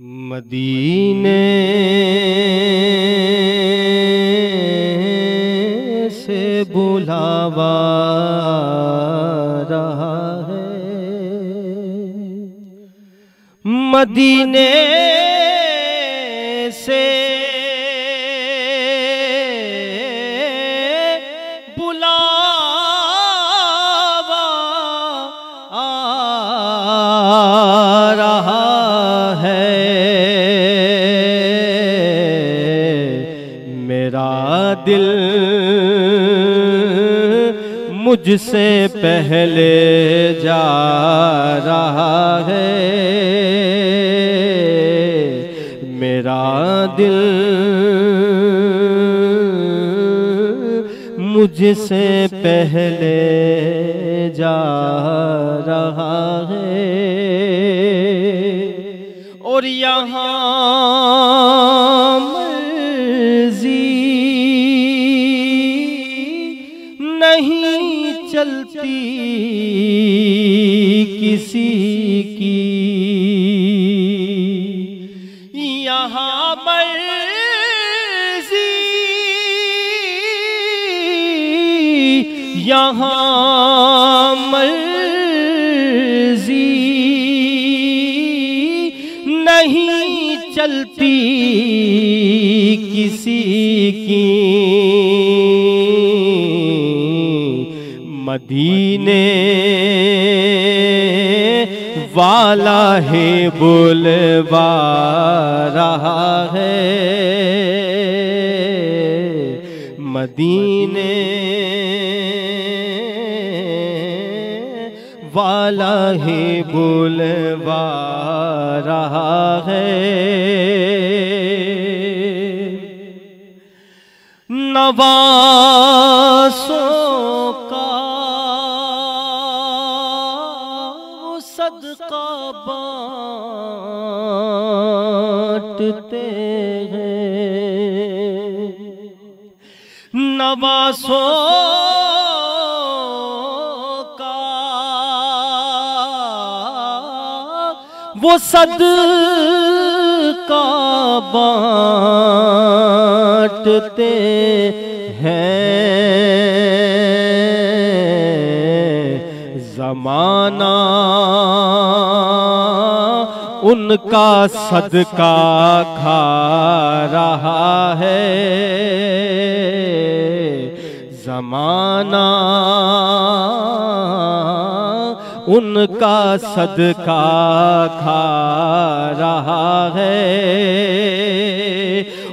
मदीने से बुलावा रहा है। मदीने से बुलावा आ रहा है। दिल मुझसे पहले जा रहा है। मेरा दिल मुझसे पहले जा रहा है। और यहाँ किसी की। यहाँ मर्ज़ी। यहाँ मर्ज़ी। नहीं चलती किसी की। मदीने वाला है बुलवा रहा है। मदीने वाला है बुलवा रहा है। नवासों सदका बांटते हैं। नवासों का वो सदका बांटते हैं। जमाना, उनका सदका खा रहा है। जमाना, उनका सदका खा रहा है।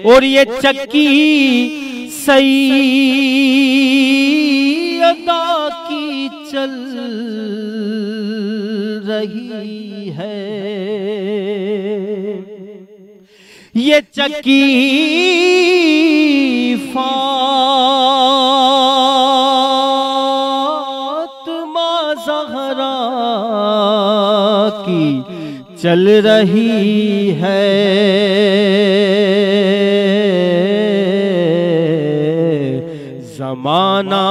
और ये चक्की सही अदा रही है। ये चक्की फातिमा जहरा की चल रही है। जमाना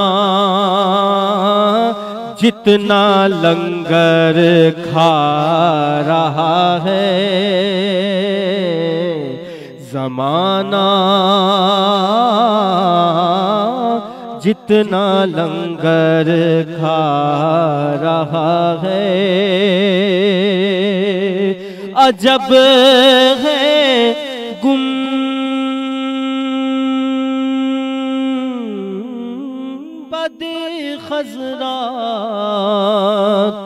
जितना लंगर खा रहा है जमाना जितना लंगर खा रहा है अजब है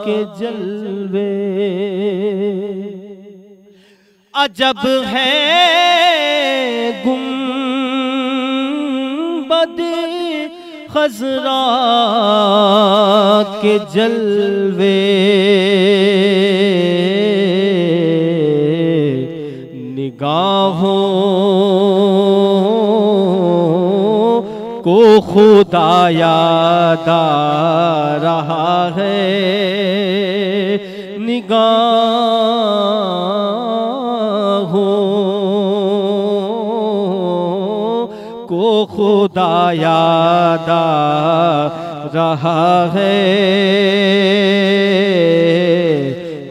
के जलवे। अजब है गुम बद खजरा के जलवे। निगाहों को खुदा याद आ रहा है। निगाहों को खुदा याद आ रहा है।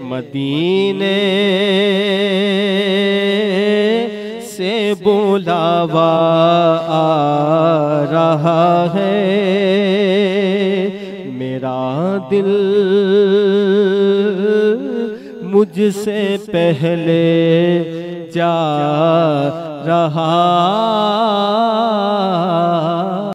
मदीने बुलावा आ रहा है। मेरा दिल मुझसे पहले जा रहा